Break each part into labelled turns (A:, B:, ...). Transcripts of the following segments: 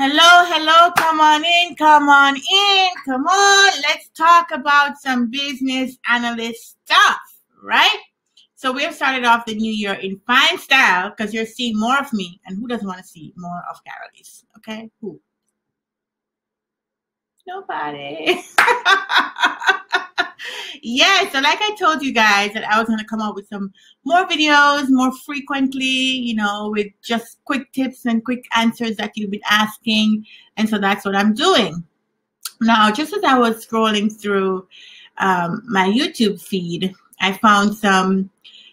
A: Hello, hello, come on in, come on in, come on. Let's talk about some business analyst stuff, right? So we have started off the new year in fine style because you're seeing more of me. And who doesn't want to see more of Karaleise? Okay, who? Nobody. yeah, so like I told you guys that I was going to come up with some more videos more frequently, you know, with just quick tips and quick answers that you've been asking. And so that's what I'm doing. Now, just as I was scrolling through um, my YouTube feed, I found some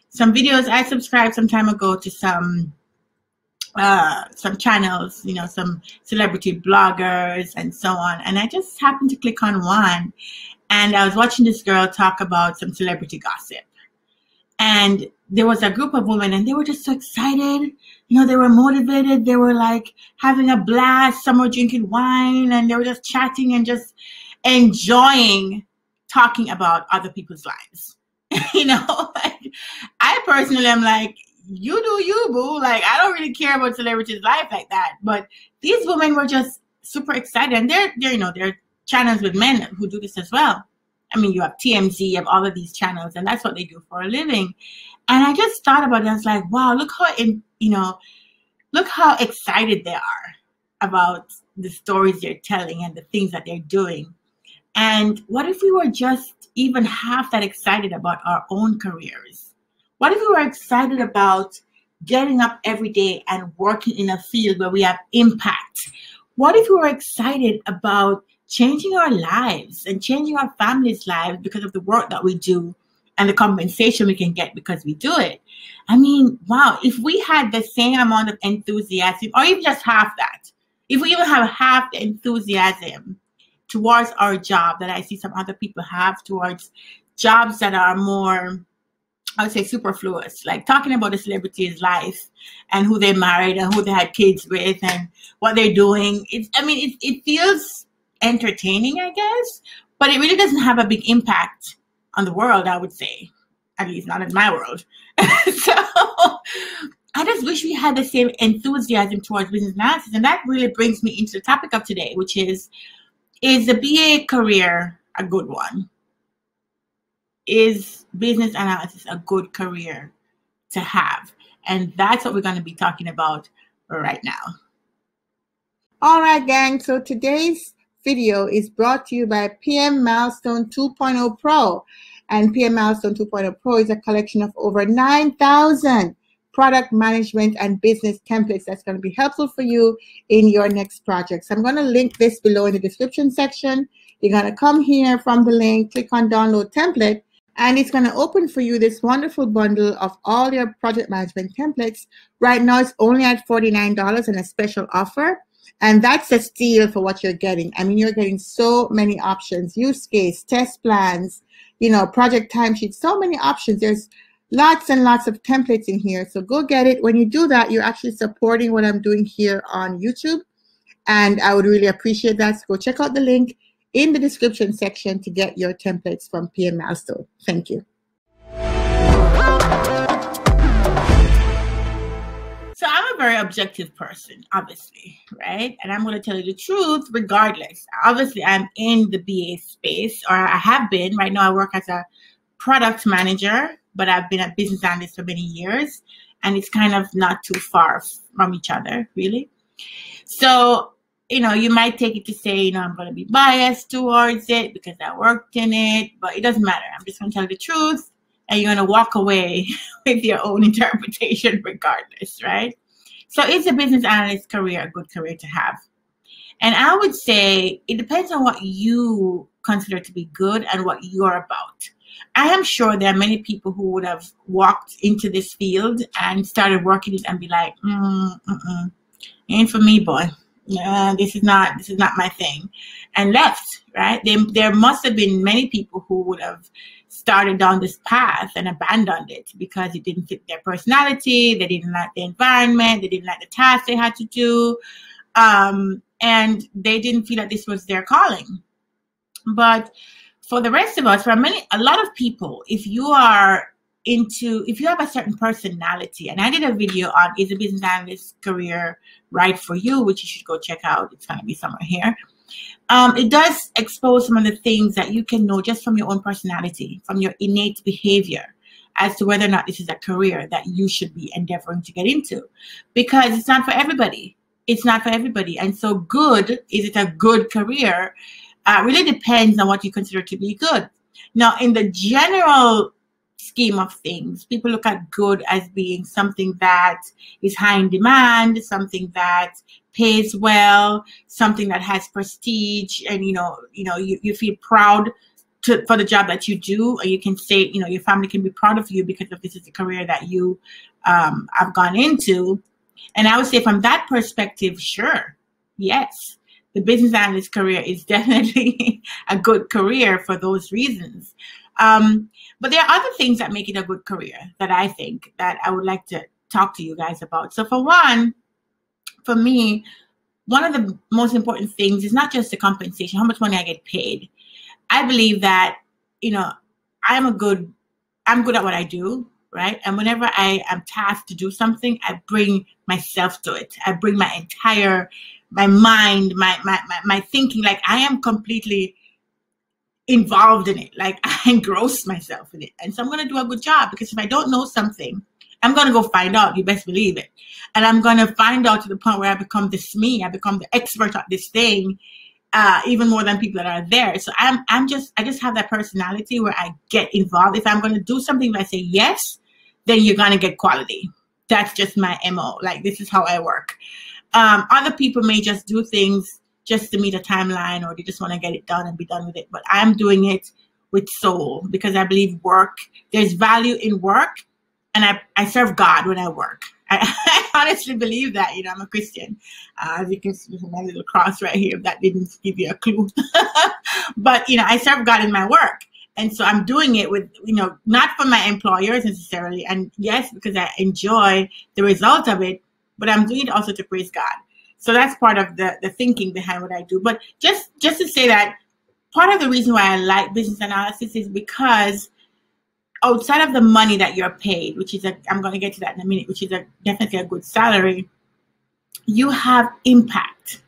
A: some videos I subscribed some time ago to some uh, some channels, you know, some celebrity bloggers and so on. And I just happened to click on one and I was watching this girl talk about some celebrity gossip. And there was a group of women and they were just so excited. You know, they were motivated. They were like having a blast. Some were drinking wine and they were just chatting and just enjoying talking about other people's lives. you know, like, I personally am like, you do you, boo. Like, I don't really care about celebrities' life like that. But these women were just super excited, and they're, they're you know, they're channels with men who do this as well. I mean, you have TMZ, you have all of these channels, and that's what they do for a living. And I just thought about it. I was like, wow, look how in you know, look how excited they are about the stories they're telling and the things that they're doing. And what if we were just even half that excited about our own careers? What if we were excited about getting up every day and working in a field where we have impact? What if we were excited about changing our lives and changing our families' lives because of the work that we do and the compensation we can get because we do it? I mean, wow, if we had the same amount of enthusiasm, or even just half that, if we even have half the enthusiasm towards our job that I see some other people have towards jobs that are more I would say superfluous, like talking about a celebrity's life and who they married and who they had kids with and what they're doing. It's, I mean, it, it feels entertaining, I guess, but it really doesn't have a big impact on the world, I would say, at least not in my world. so I just wish we had the same enthusiasm towards business analysis. And that really brings me into the topic of today, which is is the BA career a good one? is business analysis a good career to have? And that's what we're going to be talking about right now. All right, gang. So today's video is brought to you by PM Milestone 2.0 Pro. And PM Milestone 2.0 Pro is a collection of over 9,000 product management and business templates that's going to be helpful for you in your next project. So I'm going to link this below in the description section. You're going to come here from the link, click on download template, and it's going to open for you this wonderful bundle of all your project management templates. Right now, it's only at $49 and a special offer. And that's a steal for what you're getting. I mean, you're getting so many options, use case, test plans, you know, project timesheets, so many options. There's lots and lots of templates in here. So go get it. When you do that, you're actually supporting what I'm doing here on YouTube. And I would really appreciate that. So go check out the link in the description section to get your templates from PM Milestone. Thank you. Very objective person, obviously, right? And I'm going to tell you the truth regardless. Obviously, I'm in the BA space, or I have been. Right now, I work as a product manager, but I've been a business analyst for many years, and it's kind of not too far from each other, really. So you know, you might take it to say, you know, I'm going to be biased towards it because I worked in it, but it doesn't matter. I'm just going to tell the truth and you're going to walk away with your own interpretation regardless, right? So is a business analyst career a good career to have? And I would say it depends on what you consider to be good and what you're about. I am sure there are many people who would have walked into this field and started working it and be like, mm, mm-mm, ain't for me, boy uh, this is not this is not my thing and left right there, there must have been many people who would have started down this path and abandoned it because it didn't fit their personality they didn't like the environment they didn't like the tasks they had to do um, and they didn't feel that this was their calling but for the rest of us for many a lot of people if you are into if you have a certain personality, and I did a video on is a business analyst career right for you, which you should go check out. It's gonna be somewhere here. Um, it does expose some of the things that you can know just from your own personality, from your innate behavior, as to whether or not this is a career that you should be endeavoring to get into. Because it's not for everybody. It's not for everybody. And so, good, is it a good career? Uh, really depends on what you consider to be good. Now, in the general scheme of things, people look at good as being something that is high in demand, something that pays well, something that has prestige, and you know, you know, you, you feel proud to, for the job that you do, or you can say, you know, your family can be proud of you because of this is a career that you um, have gone into. And I would say, from that perspective, sure, yes, the business analyst career is definitely a good career for those reasons. Um, but there are other things that make it a good career that I think that I would like to talk to you guys about. So, for one, for me, one of the most important things is not just the compensation, how much money I get paid. I believe that, you know, I'm a good, I'm good at what I do, right? And whenever I am tasked to do something, I bring myself to it. I bring my entire, my mind, my, my, my, my thinking, like I am completely involved in it. Like I engross myself in it. And so I'm going to do a good job because if I don't know something, I'm going to go find out. You best believe it. And I'm going to find out to the point where I become this me. I become the expert at this thing, uh, even more than people that are there. So I'm, I'm just, I just have that personality where I get involved. If I'm going to do something, I say yes, then you're going to get quality. That's just my MO. Like this is how I work. Um, other people may just do things just to meet a timeline or they just want to get it done and be done with it. But I'm doing it with soul because I believe work, there's value in work. And I, I serve God when I work. I, I honestly believe that. You know, I'm a Christian. Uh, as you can see my little cross right here, that didn't give you a clue. but, you know, I serve God in my work. And so I'm doing it with, you know, not for my employers necessarily. And yes, because I enjoy the result of it, but I'm doing it also to praise God. So that's part of the, the thinking behind what I do. But just just to say that part of the reason why I like business analysis is because outside of the money that you're paid, which is a I'm going to get to that in a minute, which is a definitely a good salary, you have impact.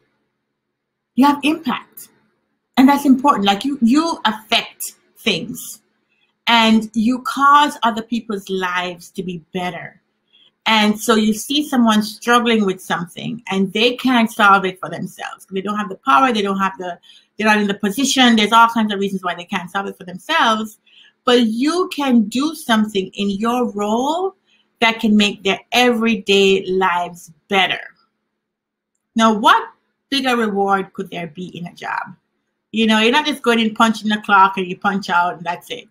A: You have impact. And that's important. Like you you affect things and you cause other people's lives to be better and so you see someone struggling with something and they can't solve it for themselves. They don't have the power, they don't have the, they're not in the position. There's all kinds of reasons why they can't solve it for themselves. But you can do something in your role that can make their everyday lives better. Now, what bigger reward could there be in a job? You know, you're not just going in punching the clock and you punch out and that's it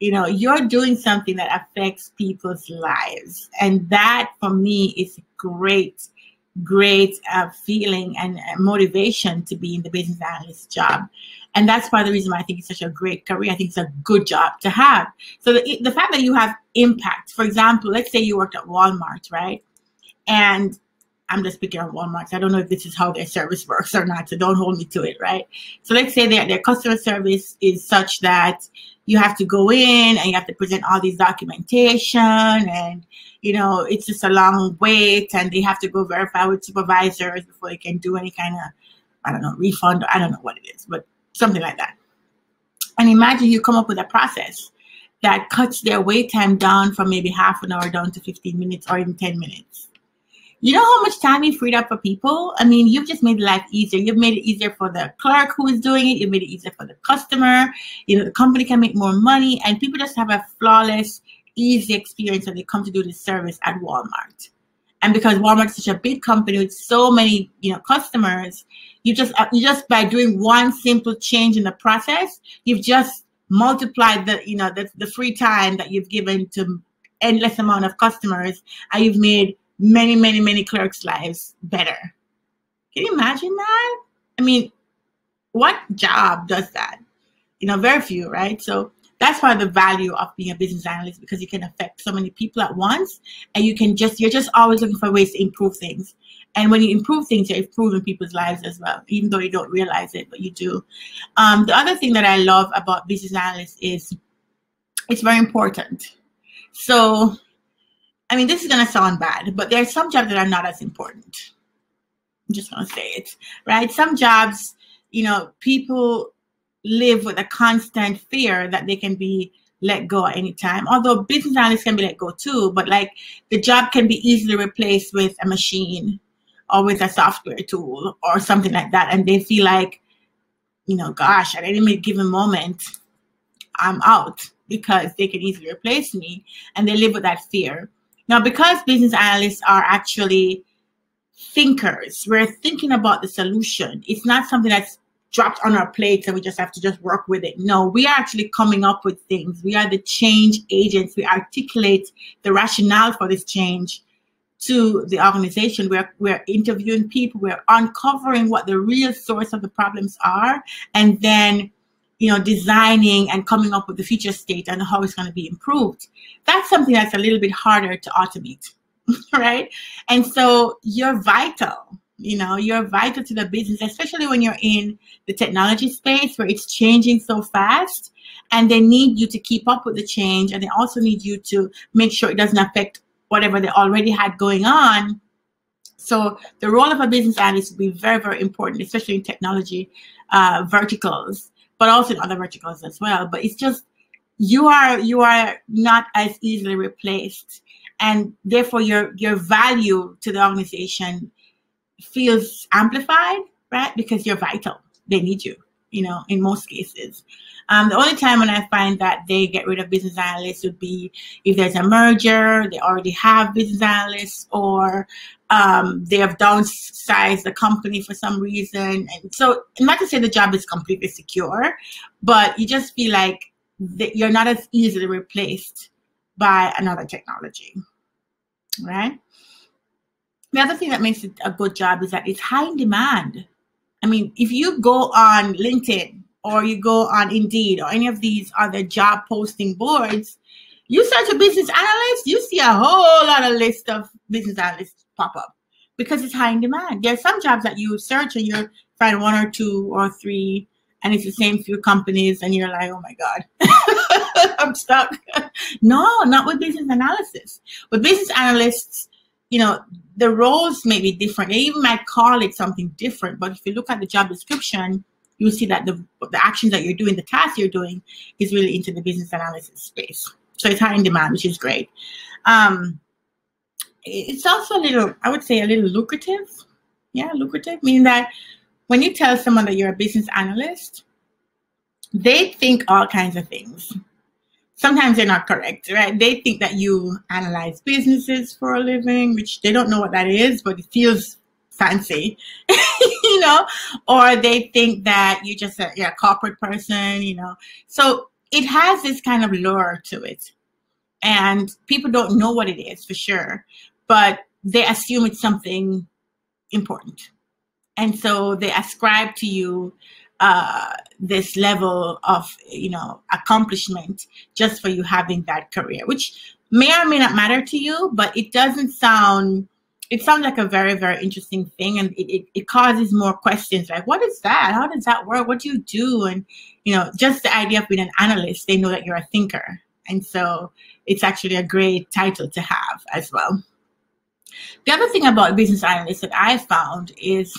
A: you know you're doing something that affects people's lives. And that for me is great great uh, feeling and uh, motivation to be in the business analyst job. And that's part of the reason why i think it's such a great career. I think it's a good job to have. So the, the fact that you have impact for example let's say you worked at walmart right? And I'm just speaking on Walmart. I don't know if this is how their service works or not. So don't hold me to it, right? So let's say their, their customer service is such that you have to go in and you have to present all these documentation and you know it's just a long wait and they have to go verify with supervisors before they can do any kind of I don't know refund. I don't know what it is, but something like that. And imagine you come up with a process that cuts their wait time down from maybe half an hour down to 15 minutes or even 10 minutes you know how much time you freed up for people? I mean, you've just made life easier. You've made it easier for the clerk who is doing it. You've made it easier for the customer. You know, the company can make more money, and people just have a flawless, easy experience when they come to do this service at Walmart. And because Walmart is such a big company with so many, you know, customers, you just uh, you just by doing one simple change in the process, you've just multiplied the, you know, the, the free time that you've given to endless amount of customers, and you've made many, many, many clerks' lives better. Can you imagine that? I mean, what job does that? You know, very few, right? So that's why the value of being a business analyst because you can affect so many people at once and you can just you're just always looking for ways to improve things and when you improve things you're improving people's lives as well even though you don't realize it but you do um, the other thing that i love about business analysts is it's very important So, I mean, this is going to sound bad, but there are some jobs that are not as important. I'm just going to say it, right? Some jobs, you know, people live with a constant fear that they can be let go at any time. Although business analysts can be let go too, but like the job can be easily replaced with a machine or with a software tool or something like that. And they feel like, you know, gosh, at any given moment, I'm out because they can easily replace me. And they live with that fear. Now, because business analysts are actually thinkers, we're thinking about the solution. It's not something that's dropped on our plates and we just have to just work with it. No, we are actually coming up with things. We are the change agents. We articulate the rationale for this change to the organization. We're, we're interviewing people. We're uncovering what the real source of the problems are and then you know, designing and coming up with the future state and how it's going to be improved. That's something that's a little bit harder to automate, right? And so you're vital you know you're vital to the business especially when you're in the technology space where it's changing so fast and they need you to keep up with the change and they also need you to make sure it doesn't affect whatever they already had going on so the role of a business analyst will be very very important especially in technology uh, verticals but also in other verticals as well but it's just you are you are not as easily replaced and therefore your your value to the organization feels amplified, right? Because you're vital. They need you, you know, in most cases. Um, the only time when I find that they get rid of business analysts would be if there's a merger, they already have business analysts, or um, they have downsized the company for some reason. And so, not to say the job is completely secure, but you just feel like that you're not as easily replaced by another technology, right? the other thing that makes it a good job is that it's high in demand. I mean, if you go on LinkedIn or you go on Indeed or any of these other job posting boards, you search a business analyst, you see a whole lot of list of business analysts pop up because it's high in demand. There are some jobs that you search and you find one or two or three, and it's the same few companies, and you're like, oh my God, I'm stuck. no, not with business analysis. With business analysts, you know, the roles may be different. They even might call it something different, but if you look at the job description, you'll see that the, the actions that you're doing, the tasks you're doing, is really into the business analysis space. So it's high in demand, which is great. Um, it's also a little, I would say, a little lucrative. Yeah, lucrative, meaning that when you tell someone that you're a business analyst, they think all kinds of things sometimes they're not correct, right? They think that you analyze businesses for a living, which they don't know what that is, but it feels fancy, you know, or they think that you're just a, a corporate person, you know. So it has this kind of lure to it. And people don't know what it is for sure, but they assume it's something important. And so they ascribe to you uh, this level of you know accomplishment just for you having that career which may or may not matter to you but it doesn't sound it sounds like a very very interesting thing and it, it, it causes more questions like what is that? How does that work? What do you do? And you know just the idea of being an analyst they know that you're a thinker. And so it's actually a great title to have as well. The other thing about business analyst that i found is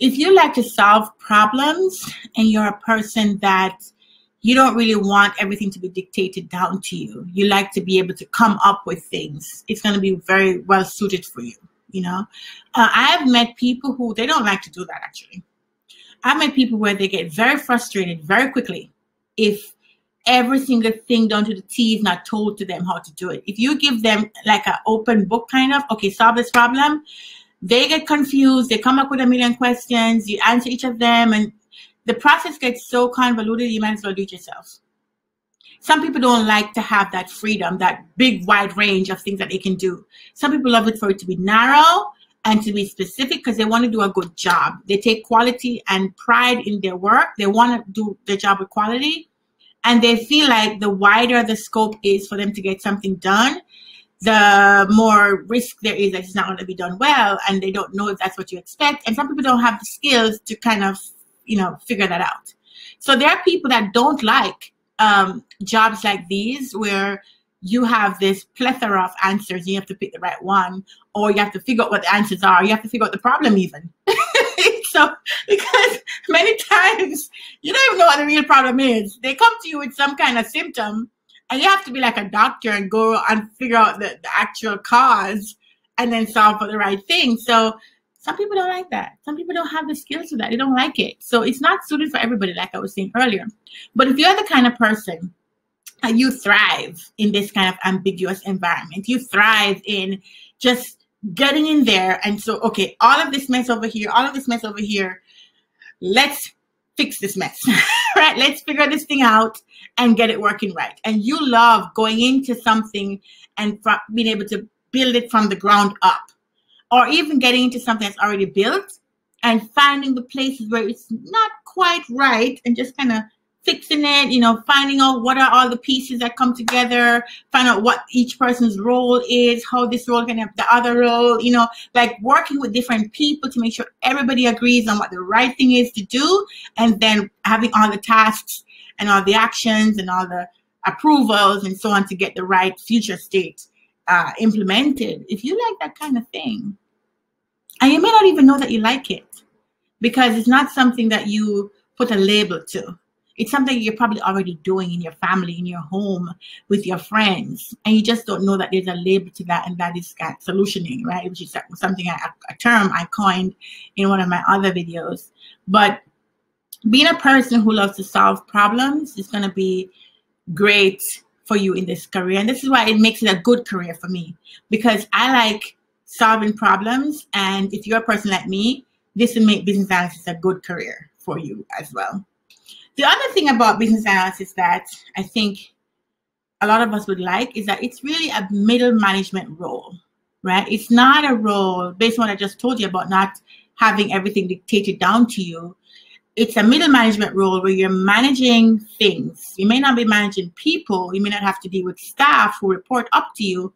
A: if you like to solve problems and you're a person that you don't really want everything to be dictated down to you, you like to be able to come up with things, it's going to be very well suited for you. You know, uh, I have met people who they don't like to do that actually. I've met people where they get very frustrated very quickly if every single thing down to the T is not told to them how to do it. If you give them like an open book kind of, okay, solve this problem, they get confused. They come up with a million questions. You answer each of them, and the process gets so convoluted. You might as well do it yourself. Some people don't like to have that freedom, that big wide range of things that they can do. Some people love it for it to be narrow and to be specific because they want to do a good job. They take quality and pride in their work. They want to do their job with quality. And they feel like the wider the scope is for them to get something done, the more risk there is that it's not going to be done well and they don't know if that's what you expect and some people don't have the skills to kind of you know figure that out so there are people that don't like um, jobs like these where you have this plethora of answers. You have to pick the right one, or you have to figure out what the answers are. You have to figure out the problem even. so because many times you don't even know what the real problem is. They come to you with some kind of symptom, and you have to be like a doctor and go and figure out the, the actual cause and then solve for the right thing. So some people don't like that. Some people don't have the skills for that. They don't like it. So it's not suited for everybody, like I was saying earlier. But if you're the kind of person and you thrive in this kind of ambiguous environment, you thrive in just getting in there and so okay, all of this mess over here, all of this mess over here, let's fix this mess, right? Let's figure this thing out and get it working right. And you love going into something and being able to build it from the ground up or even getting into something that's already built and finding the places where it's not quite right and just kind of fixing it, you know, finding out what are all the pieces that come together, find out what each person's role is, how this role can help the other role, you know, like working with different people to make sure everybody agrees on what the right thing is to do, and then having all the tasks and all the actions and all the approvals and so on to get the right future state uh, implemented, if you like that kind of thing, and you may not even know that you like it because it's not something that you put a label to. It's something you're probably already doing in your family, in your home, with your friends, and you just don't know that there's a label to that, and that is solutioning, right? Which is something I, a term I coined in one of my other videos. But being a person who loves to solve problems is going to be great for you in this career. And this is why it makes it a good career for me because I like solving problems. And if you're a person like me, this will make business analysis a good career for you as well. The other thing about business analysis that I think a lot of us would like is that it's really a middle management role, right? It's not a role based on what I just told you about not having everything dictated down to you it's a middle management role where you're managing things. You may not be managing people, you may not have to deal with staff who report up to you,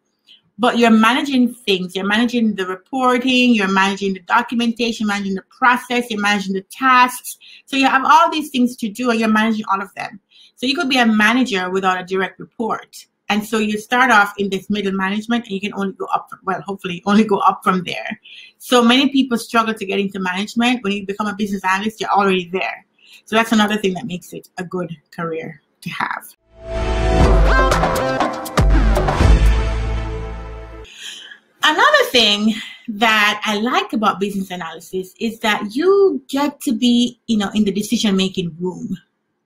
A: but you're managing things. You're managing the reporting, you're managing the documentation, managing the process, you're managing the tasks. So you have all these things to do and you're managing all of them. So you could be a manager without a direct report. And so you start off in this middle management and you can only go up, well, hopefully only go up from there. So many people struggle to get into management. When you become a business analyst, you're already there. So that's another thing that makes it a good career to have. Another thing that I like about business analysis is that you get to be, you know, in the decision making room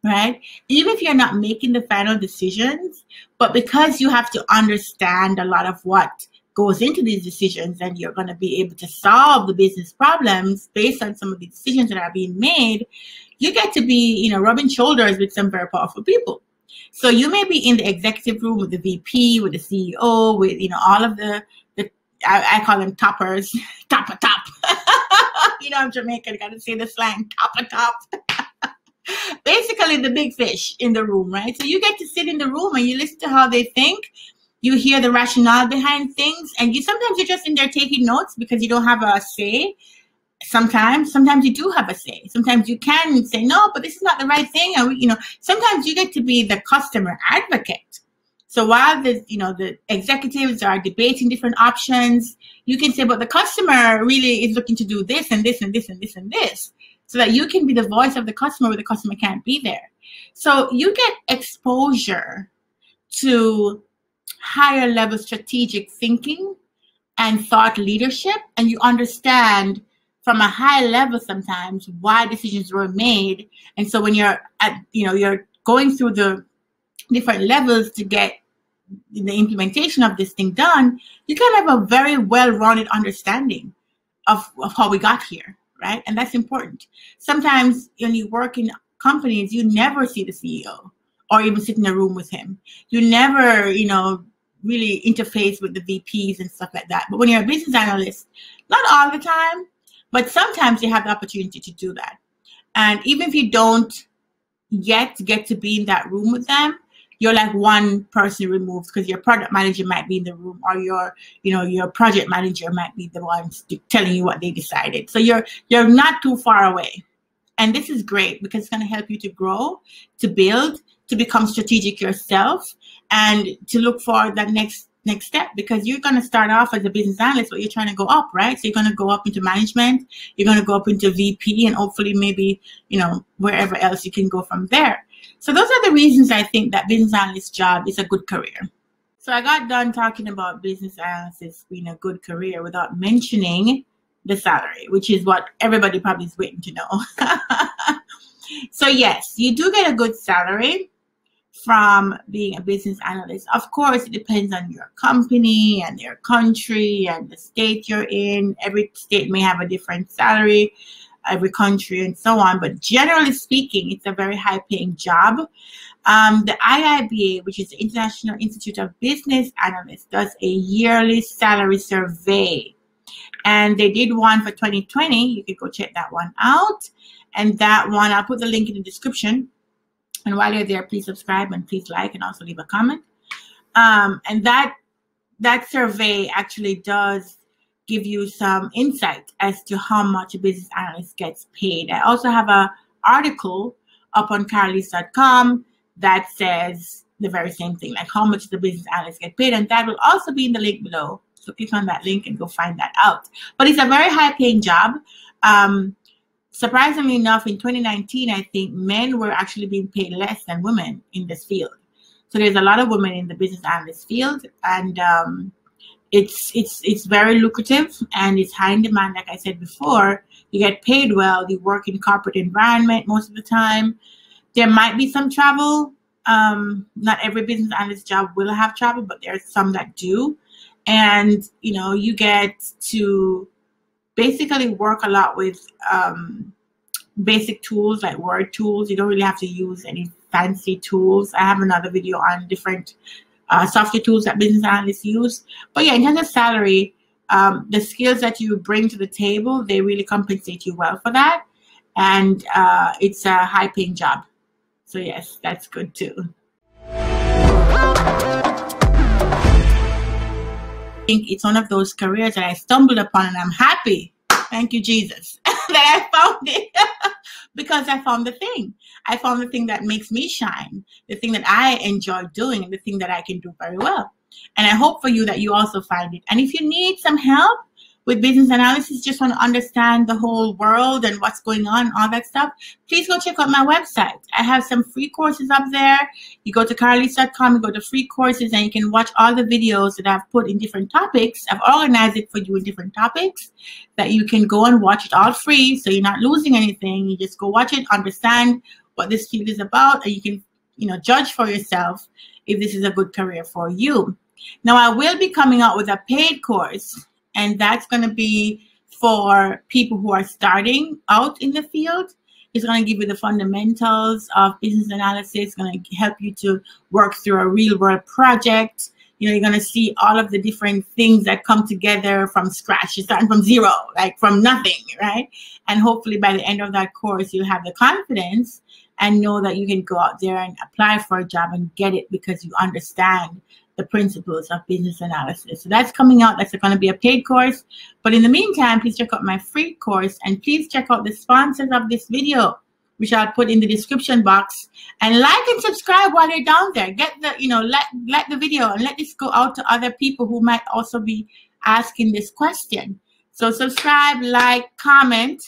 A: right? Even if you're not making the final decisions, but because you have to understand a lot of what goes into these decisions and you're going to be able to solve the business problems based on some of the decisions that are being made, you get to be, you know, rubbing shoulders with some very powerful people. So you may be in the executive room with the VP, with the CEO, with, you know, all of the, the I, I call them toppers, top of top. you know, I'm Jamaican, got to say the slang, top of top basically the big fish in the room, right? So you get to sit in the room and you listen to how they think. You hear the rationale behind things, and you sometimes you're just in there taking notes because you don't have a say. Sometimes, sometimes you do have a say. Sometimes you can say no, but this is not the right thing. And you know, sometimes you get to be the customer advocate. So while the you know the executives are debating different options, you can say, but the customer really is looking to do this and this and this and this and this so that you can be the voice of the customer where the customer can't be there. So you get exposure to higher level strategic thinking and thought leadership, and you understand from a high level sometimes why decisions were made. And so when you're at, you know, you're going through the different levels to get the implementation of this thing done, you can have a very well-rounded understanding of, of how we got here right? And that's important. Sometimes when you work in companies, you never see the CEO or even sit in a room with him. You never, you know, really interface with the VPs and stuff like that. But when you're a business analyst, not all the time, but sometimes you have the opportunity to do that. And even if you don't yet get to be in that room with them, you're like one person removed because your product manager might be in the room or your you know your project manager might be the ones telling you what they decided. So you're you're not too far away. And this is great because it's going to help you to grow to build to become strategic yourself and to look for that next next step because you're going to start off as a business analyst but you're trying to go up right? So you're going to go up into management you're going to go up into vp and hopefully maybe you know wherever else you can go from there so those are the reasons i think that business analyst job is a good career so i got done talking about business analysts being a good career without mentioning the salary which is what everybody probably is waiting to know so yes you do get a good salary from being a business analyst. Of course, it depends on your company and your country and the state you're in. Every state may have a different salary, every country, and so on. But generally speaking, it's a very high paying job. Um, the IIBA, which is the International Institute of Business Analysts, does a yearly salary survey. And they did one for 2020. You could go check that one out. And that one, I'll put the link in the description and while you're there, please subscribe and please like and also leave a comment. Um, and that that survey actually does give you some insight as to how much a business analyst gets paid. I also have a article up on karaleise.com that says the very same thing, like how much the business analyst get paid, and that will also be in the link below. So click on that link and go find that out. But it's a very high paying job. Um, surprisingly enough, in 2019, I think men were actually being paid less than women in this field. So there's a lot of women in the business analyst field, and um, it's it's it's very lucrative and it's high in demand. Like I said before, you get paid well. You work in corporate environment most of the time. There might be some travel. Um, not every business analyst job will have travel, but there's some that do. And you know, you get to basically work a lot with um, basic tools like word tools. You don't really have to use any fancy tools. I have another video on different uh, software tools that business analysts use. But yeah, in terms of salary, um, the skills that you bring to the table, they really compensate you well for that. And uh, it's a high paying job. So yes, that's good too. I think it's one of those careers that I stumbled upon and I'm happy. Thank you, Jesus, that I found it because I found the thing. I found the thing that makes me shine, the thing that I enjoy doing, and the thing that I can do very well. And I hope for you that you also find it. And if you need some help, with business analysis, just want to understand the whole world and what's going on, all that stuff, please go check out my website. I have some free courses up there. You go to karaleise.com, you go to free courses, and you can watch all the videos that I've put in different topics. I've organized it for you in different topics that you can go and watch it all free. So you're not losing anything. You just go watch it, understand what this field is about, and you can, you know, judge for yourself if this is a good career for you. Now, I will be coming out with a paid course and that's going to be for people who are starting out in the field. It's going to give you the fundamentals of business analysis. It's going to help you to work through a real world project. You know, you're going to see all of the different things that come together from scratch. You're starting from zero, like from nothing, right? And hopefully by the end of that course, you'll have the confidence and know that you can go out there and apply for a job and get it because you understand the principles of business analysis. So that's coming out. That's going to be a paid course. But in the meantime, please check out my free course and please check out the sponsors of this video, which I'll put in the description box. And like and subscribe while you're down there. Get the, you know, let let the video and let this go out to other people who might also be asking this question. So subscribe, like, comment,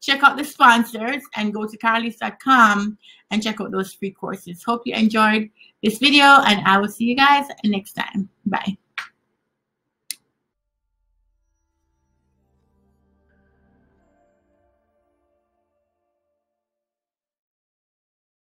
A: check out the sponsors, and go to karaleise.com and check out those free courses. Hope you enjoyed this video and I will see you guys next time. Bye.